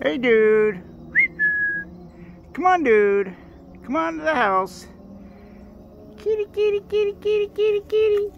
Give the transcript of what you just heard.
Hey, dude. Come on, dude. Come on to the house. Kitty, kitty, kitty, kitty, kitty, kitty.